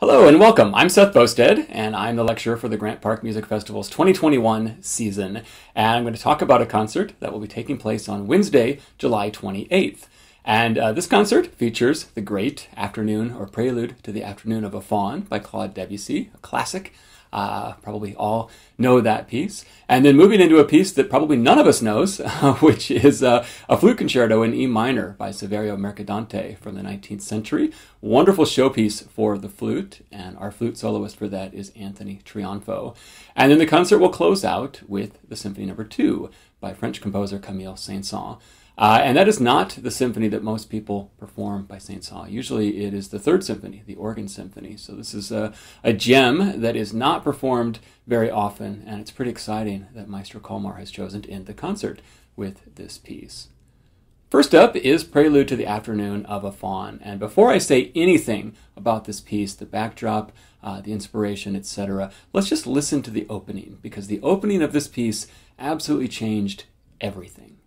Hello and welcome. I'm Seth Boustead, and I'm the lecturer for the Grant Park Music Festival's 2021 season. And I'm going to talk about a concert that will be taking place on Wednesday, July 28th. And uh, this concert features the great Afternoon or Prelude to the Afternoon of a Faun by Claude Debussy, a classic. Uh, probably all know that piece. And then moving into a piece that probably none of us knows, which is uh, a flute concerto in E minor by Saverio Mercadante from the 19th century. Wonderful showpiece for the flute, and our flute soloist for that is Anthony Trionfo. And then the concert will close out with the Symphony Number no. 2 by French composer Camille Saint-Saëns. Uh, and that is not the symphony that most people perform by Saint Saëns. Usually it is the third symphony, the organ symphony. So this is a, a gem that is not performed very often, and it's pretty exciting that Maestro Kalmar has chosen to end the concert with this piece. First up is Prelude to the Afternoon of a Faun. And before I say anything about this piece, the backdrop, uh, the inspiration, etc., let's just listen to the opening, because the opening of this piece absolutely changed everything.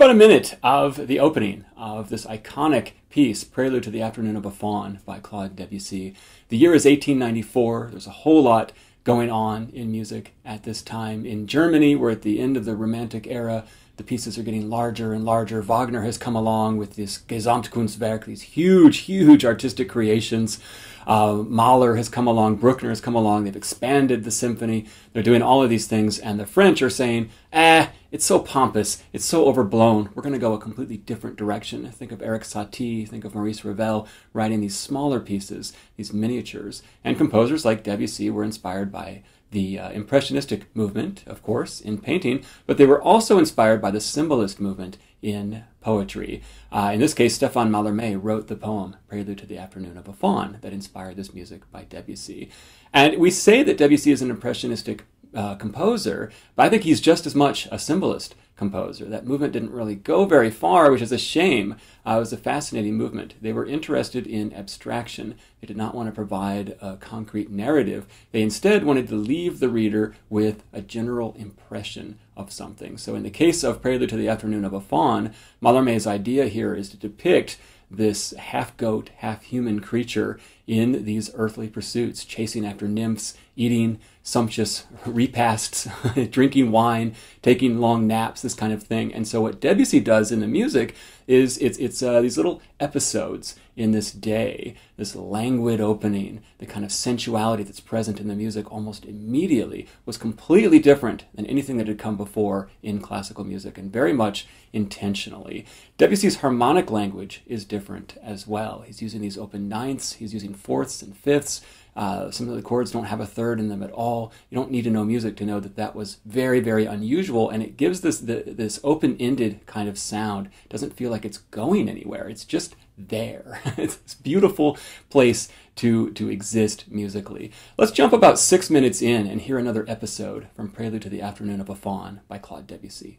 About a minute of the opening of this iconic piece, Prelude to the Afternoon of a Faun by Claude Debussy. The year is 1894. There's a whole lot going on in music at this time. In Germany, we're at the end of the Romantic era. The pieces are getting larger and larger. Wagner has come along with this Gesamtkunstwerk, these huge, huge artistic creations. Uh, Mahler has come along, Bruckner has come along. They've expanded the symphony. They're doing all of these things, and the French are saying, "Eh, it's so pompous, it's so overblown. We're going to go a completely different direction. Think of Erik Satie, think of Maurice Ravel writing these smaller pieces, these miniatures. And composers like Debussy were inspired by the uh, Impressionistic movement, of course, in painting, but they were also inspired by the Symbolist movement in poetry. Uh, in this case, Stefan Mallarmé wrote the poem Prelude to the Afternoon of a Faun that inspired this music by Debussy. And we say that Debussy is an Impressionistic uh, composer, but I think he's just as much a symbolist composer. That movement didn't really go very far, which is a shame. Uh, it was a fascinating movement. They were interested in abstraction. They did not want to provide a concrete narrative. They instead wanted to leave the reader with a general impression of something. So, in the case of Prelude to the Afternoon of a Faun, Mallarmé's idea here is to depict this half goat, half human creature in these earthly pursuits, chasing after nymphs, eating sumptuous repasts, drinking wine, taking long naps, this kind of thing. And so, what Debussy does in the music is it's, it's uh, these little episodes in this day, this languid opening, the kind of sensuality that's present in the music almost immediately was completely different than anything that had come before in classical music and very much intentionally. Debussy's harmonic language is different as well. He's using these open ninths, he's using fourths and fifths, Uh, some of the chords don't have a third in them at all. You don't need to know music to know that that was very, very unusual, and it gives this the, this open-ended kind of sound. It doesn't feel like it's going anywhere. It's just there. it's this beautiful place to to exist musically. Let's jump about six minutes in and hear another episode from Prelude to the Afternoon of a Faun by Claude Debussy.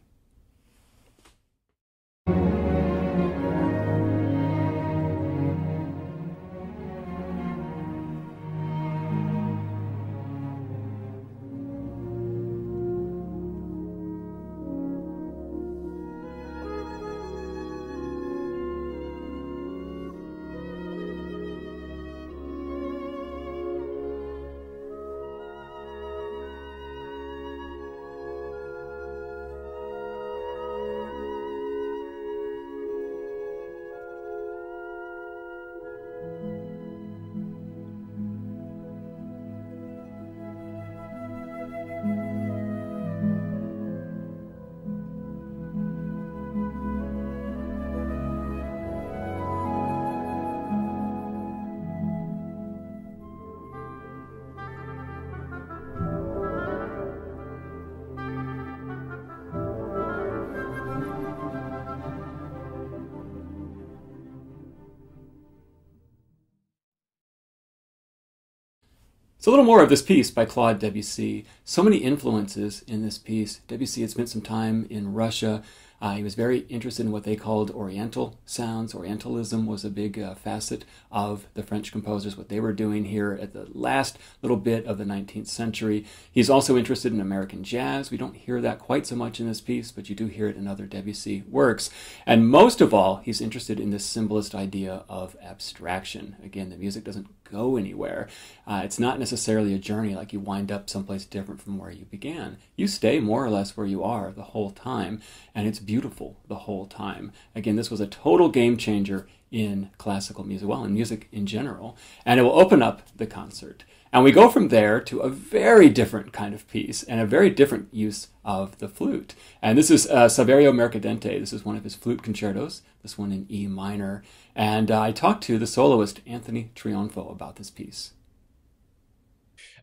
So a little more of this piece by Claude Debussy. So many influences in this piece. Debussy had spent some time in Russia. Uh, he was very interested in what they called Oriental sounds. Orientalism was a big uh, facet of the French composers, what they were doing here at the last little bit of the 19th century. He's also interested in American jazz. We don't hear that quite so much in this piece, but you do hear it in other Debussy works. And most of all, he's interested in this symbolist idea of abstraction. Again, the music doesn't go anywhere. Uh, it's not necessarily a journey like you wind up someplace different from where you began. You stay more or less where you are the whole time, and it's beautiful the whole time. Again, this was a total game changer in classical music, well, in music in general, and it will open up the concert. And we go from there to a very different kind of piece and a very different use of the flute. And this is uh, Saverio Mercadante. This is one of his flute concertos, this one in E minor. And uh, I talked to the soloist Anthony Trionfo about this piece.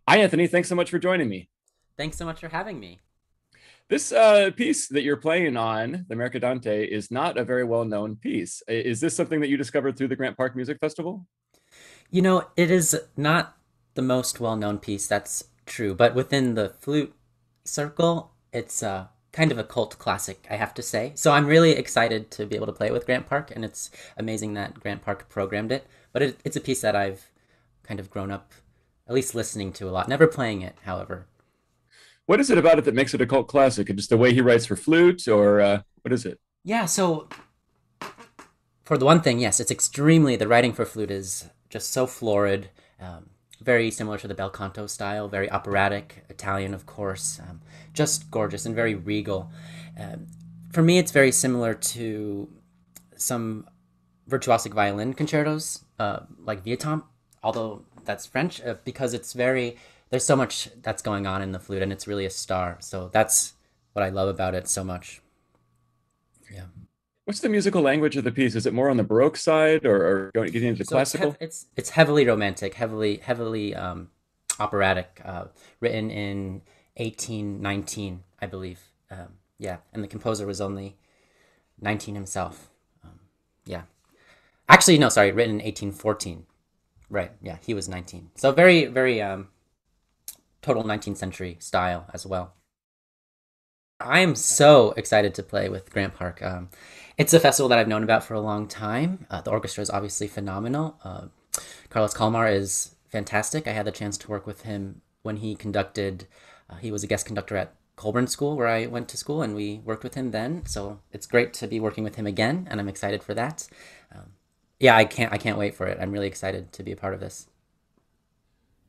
Hi, Anthony. Thanks so much for joining me. Thanks so much for having me. This uh, piece that you're playing on, the Mercadante, is not a very well known piece. Is this something that you discovered through the Grant Park Music Festival? You know, it is not the most well-known piece. That's true, but within the flute circle, it's uh, kind of a cult classic, I have to say. So I'm really excited to be able to play it with Grant Park, and it's amazing that Grant Park programmed it. But it, it's a piece that I've kind of grown up, at least listening to a lot. Never playing it, however. What is it about it that makes it a cult classic? Just the way he writes for flute, or uh, what is it? Yeah, so for the one thing, yes, it's extremely the writing for flute is just so florid. Um, very similar to the bel canto style, very operatic, Italian, of course, um, just gorgeous and very regal. Um, for me, it's very similar to some virtuosic violin concertos, uh, like Vieuxtemps, although that's French, uh, because it's very, there's so much that's going on in the flute and it's really a star. So that's what I love about it so much. What's the musical language of the piece? Is it more on the Baroque side, or, or going getting into so classical? It's, it's, it's heavily romantic, heavily heavily um, operatic. Uh, written in 1819, I believe. Um, yeah, and the composer was only 19 himself. Um, yeah, actually, no, sorry, written in 1814. Right. Yeah, he was 19. So very very um, total 19th century style as well. I am so excited to play with Grant Park. Um, it's a festival that I've known about for a long time. Uh, the orchestra is obviously phenomenal. Uh, Carlos Kalmar is fantastic. I had the chance to work with him when he conducted, uh, he was a guest conductor at Colburn School, where I went to school, and we worked with him then. So it's great to be working with him again, and I'm excited for that. Um, yeah, I can't, I can't wait for it. I'm really excited to be a part of this.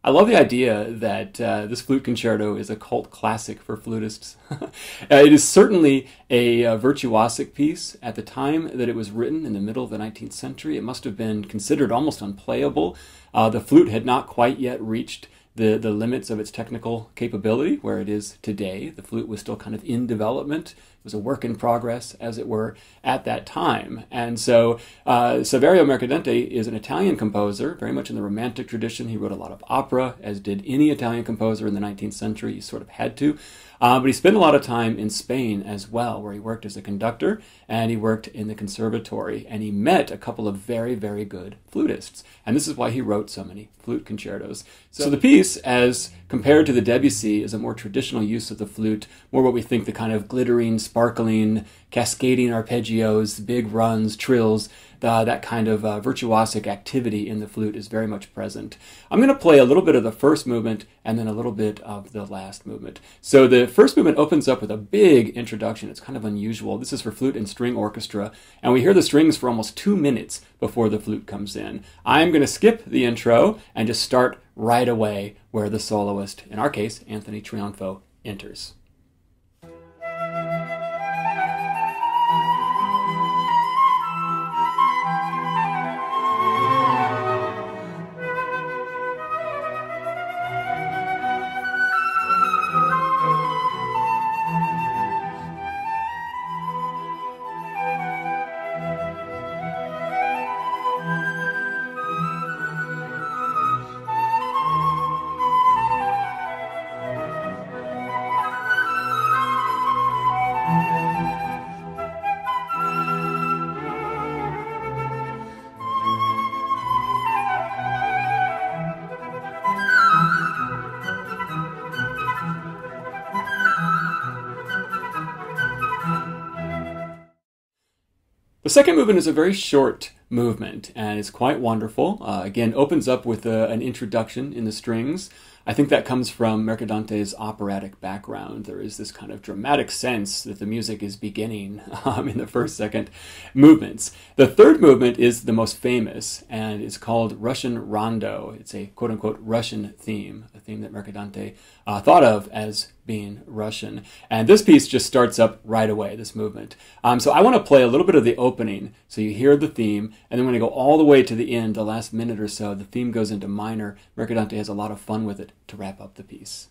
I love the idea that uh, this flute concerto is a cult classic for flutists. Uh, it is certainly a, uh, virtuosic piece. At the time that it was written in the middle of the 19th century, it must have been considered almost unplayable. Uh, the flute had not quite yet reached the, the limits of its technical capability where it is today. The flute was still kind of in development, was a work in progress, as it were, at that time. And so uh, Saverio Mercadante is an Italian composer, very much in the Romantic tradition. He wrote a lot of opera, as did any Italian composer in the 19th century. He sort of had to. Uh, but he spent a lot of time in Spain as well, where he worked as a conductor and he worked in the conservatory. And he met a couple of very, very good flutists. And this is why he wrote so many flute concertos. So, so the piece, as compared to the Debussy, is a more traditional use of the flute, more what we think the kind of glittering, sparkling, cascading arpeggios, big runs, trills the, that kind of uh, virtuosic activity in the flute is very much present. I'm going to play a little bit of the first movement and then a little bit of the last movement. So the first movement opens up with a big introduction. It's kind of unusual. This is for flute and string orchestra, and we hear the strings for almost two minutes before the flute comes in. I'm going to skip the intro and just start right away where the soloist, in our case, Anthony Trionfo, enters. The second movement is a very short movement and it's quite wonderful. Uh, again, opens up with a, an introduction in the strings. I think that comes from Mercadante's operatic background. There is this kind of dramatic sense that the music is beginning um, in the first, second movements. The third movement is the most famous and is called Russian Rondo. It's a quote unquote Russian theme, a theme that Mercadante uh, thought of as being Russian. And this piece just starts up right away, this movement. Um, so I want to play a little bit of the opening so you hear the theme, and then when I go all the way to the end, the last minute or so, the theme goes into minor. Mercadante has a lot of fun with it to wrap up the piece.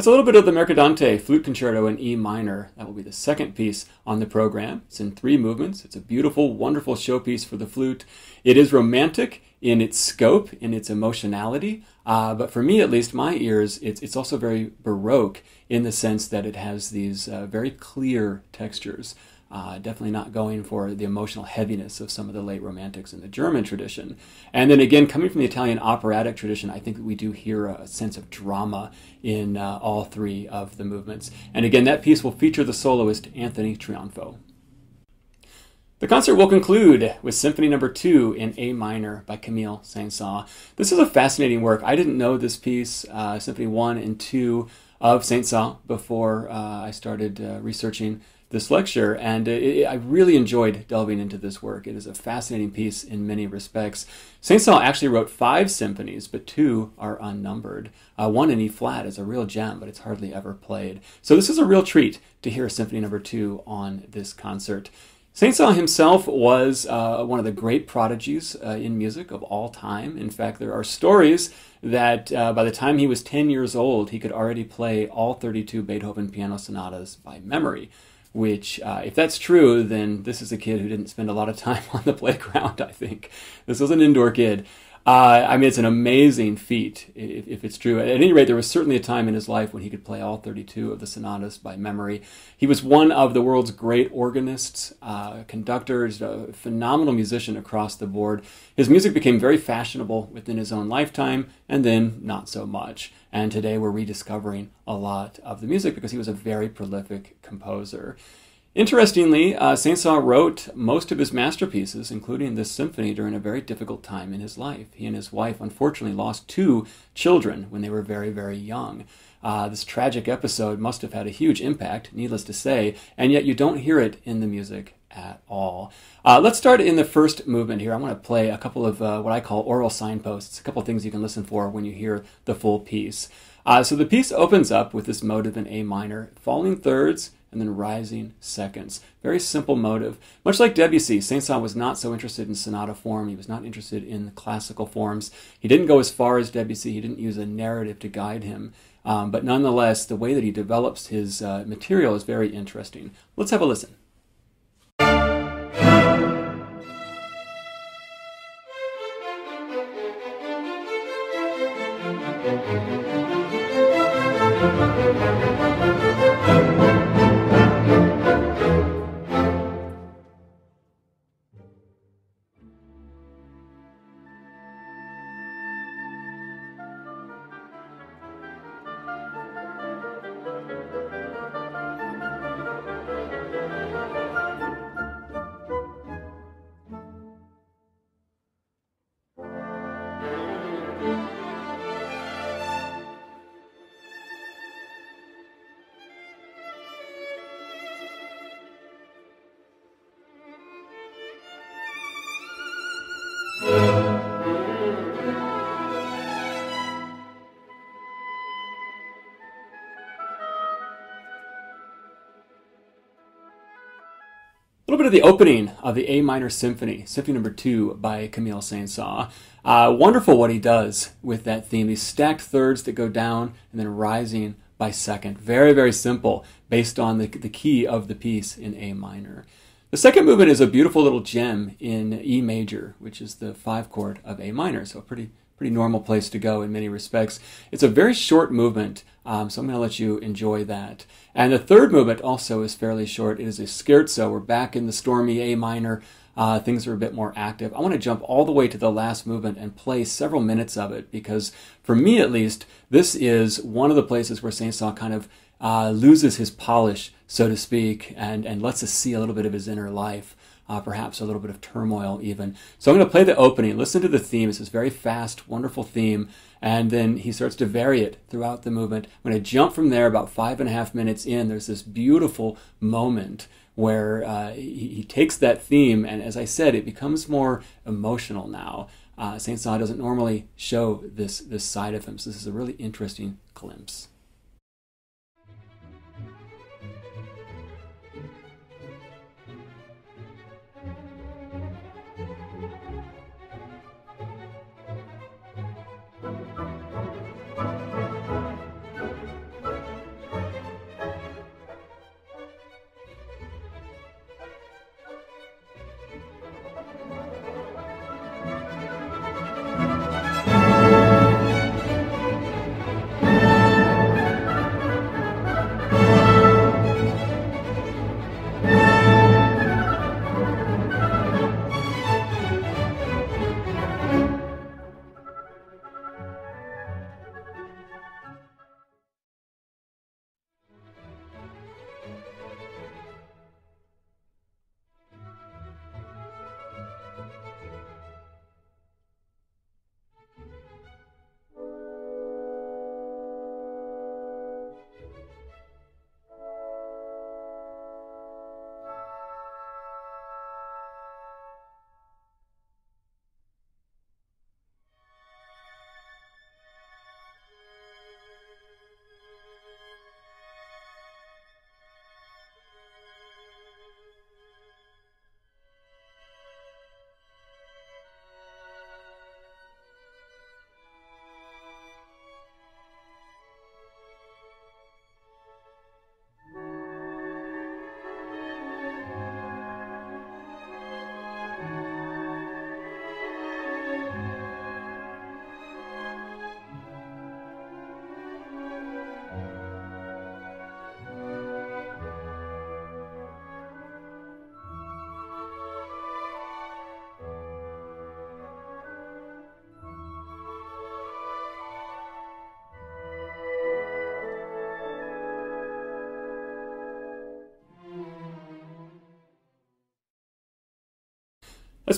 That's a little bit of the Mercadante Flute Concerto in E minor. That will be the second piece on the program. It's in three movements. It's a beautiful, wonderful showpiece for the flute. It is romantic in its scope, in its emotionality, uh, but for me, at least, my ears, it's, it's also very Baroque in the sense that it has these uh, very clear textures. Uh, definitely not going for the emotional heaviness of some of the late romantics in the German tradition. And then again, coming from the Italian operatic tradition, I think that we do hear a sense of drama in uh, all three of the movements. And again, that piece will feature the soloist Anthony Trionfo. The concert will conclude with Symphony Number no. 2 in A minor by Camille Saint-Saëns. This is a fascinating work. I didn't know this piece, uh, Symphony 1 and 2 of Saint Saëns before uh, I started uh, researching this lecture, and it, I really enjoyed delving into this work. It is a fascinating piece in many respects. Saint Saëns actually wrote five symphonies, but two are unnumbered. Uh, one in E flat is a real gem, but it's hardly ever played. So this is a real treat to hear Symphony Number Two on this concert. Saint Saëns himself was uh, one of the great prodigies uh, in music of all time. In fact, there are stories that uh, by the time he was 10 years old, he could already play all 32 Beethoven piano sonatas by memory which, uh, if that's true, then this is a kid who didn't spend a lot of time on the playground, I think. This was an indoor kid. Uh, I mean, it's an amazing feat if, if, it's true. At any rate, there was certainly a time in his life when he could play all 32 of the sonatas by memory. He was one of the world's great organists, uh, conductors, a phenomenal musician across the board. His music became very fashionable within his own lifetime, and then not so much. And today we're rediscovering a lot of the music because he was a very prolific composer. Interestingly, uh, Saint Saëns wrote most of his masterpieces, including this symphony, during a very difficult time in his life. He and his wife unfortunately lost two children when they were very, very young. Uh, this tragic episode must have had a huge impact, needless to say, and yet you don't hear it in the music at all. Uh, let's start in the first movement here. I want to play a couple of uh, what I call aural signposts, a couple of things you can listen for when you hear the full piece. Uh, so the piece opens up with this motive in A minor, falling thirds, and then rising seconds. Very simple motive. Much like Debussy, Saint-Saëns was not so interested in sonata form. He was not interested in classical forms. He didn't go as far as Debussy. He didn't use a narrative to guide him. Um, but nonetheless, the way that he develops his uh, material is very interesting. Let's have a listen. Bit of the opening of the A minor symphony, Symphony Number Two by Camille Saint-Saëns. Uh, wonderful what he does with that theme. These stacked thirds that go down and then rising by second. Very, very simple, based on the, the key of the piece in A minor. The second movement is a beautiful little gem in E major, which is the five chord of A minor. So a pretty pretty normal place to go in many respects. It's a very short movement, um, so I'm going to let you enjoy that. And the third movement also is fairly short. It is a scherzo. We're back in the stormy A minor. Uh, things are a bit more active. I want to jump all the way to the last movement and play several minutes of it because, for me at least, this is one of the places where Saint Saëns kind of uh, loses his polish, so to speak, and, and lets us see a little bit of his inner life. Uh, perhaps a little bit of turmoil even. So I'm going to play the opening. Listen to the theme. It's this very fast, wonderful theme and then he starts to vary it throughout the movement. I'm going to jump from there, about five and a half minutes in, there's this beautiful moment where uh, he, he, takes that theme, and as I said, it becomes more emotional now. Uh, Saint Saëns doesn't normally show this this side of him, so this is a really interesting glimpse.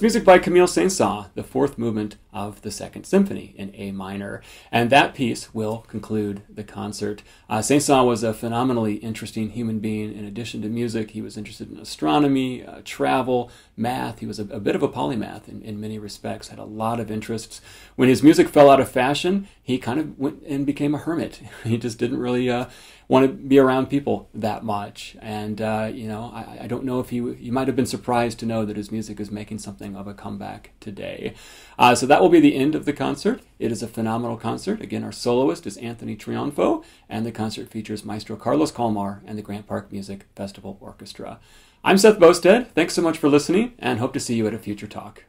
Music by Camille Saint-Saëns, the fourth movement of the Second Symphony in A minor. And that piece will conclude the concert. Uh, Saint-Saëns was a phenomenally interesting human being. In addition to music, he was interested in astronomy, uh, travel, math. He was a, a bit of a polymath in, in many respects, had a lot of interests. When his music fell out of fashion, he kind of went and became a hermit. He just didn't really uh, want to be around people that much. And, uh, you know, I, I, don't know if he, you might have been surprised to know that his music is making something of a comeback today. Uh, so that will be the end of the concert. It is a phenomenal concert. Again, our soloist is Anthony Trionfo, and the concert features Maestro Carlos Kalmar and the Grant Park Music Festival Orchestra. I'm Seth Boustead. Thanks so much for listening, and hope to see you at a future talk.